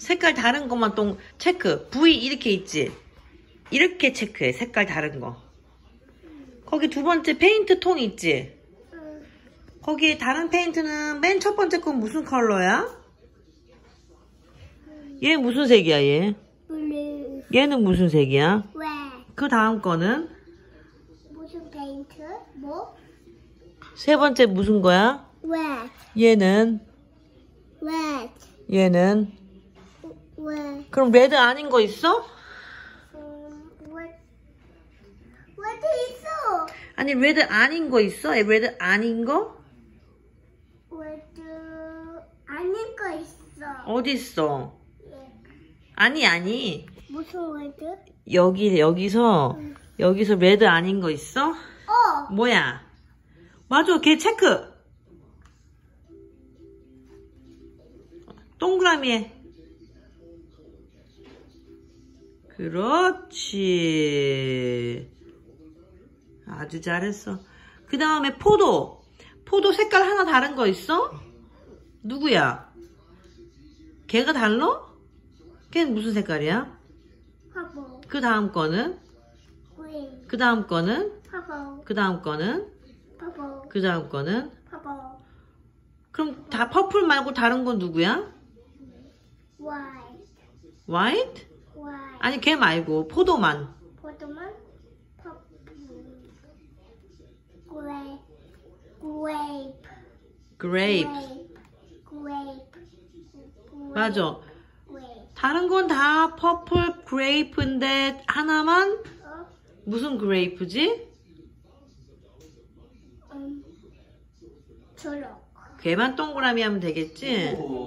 색깔 다른 것만 동 체크. V 이렇게 있지? 이렇게 체크해. 색깔 다른 거. 거기 두 번째 페인트 통 있지? 응. 거기 다른 페인트는 맨 첫 번째 건 무슨 컬러야? 얘 무슨 색이야, 얘? blue. 얘는 무슨 색이야? 왜? 그 다음 거는 무슨 페인트? 뭐? 세 번째 무슨 거야? 왜? 얘는 왜? 얘는 왜? 그럼 레드 아닌 거 있어? 음, 왜? 왜도 있어? 아니 레드 아닌 거 있어? 레드 아닌 거? 왜도 아닌 거 있어. 어디 있어? 예. 아니 아니 무슨 왜도? 여기 여기서 응. 여기서 레드 아닌 거 있어? 어. 뭐야? 맞아 걔 체크 동그라미 그렇지 아주 잘했어 그 다음에 포도 포도 색깔 하나 다른 거 있어? 누구야? 걔가 달라? 걔는 무슨 색깔이야? 화보. 그 다음 거는? green. 그 다음 거는? 화보. 그 다음 거는? 화보. 그 다음 거는? 화보. 그럼 다 purple 말고 다른 건 누구야? white. white? 아니 걔 말고 포도만 포도만 purple. grape. grape. grape grape. 맞아 grape. 다른 건 다 purple grape인데 하나만 어? 무슨 grape지? 음. 초록. 걔만 동그라미 하면 되겠지? 오.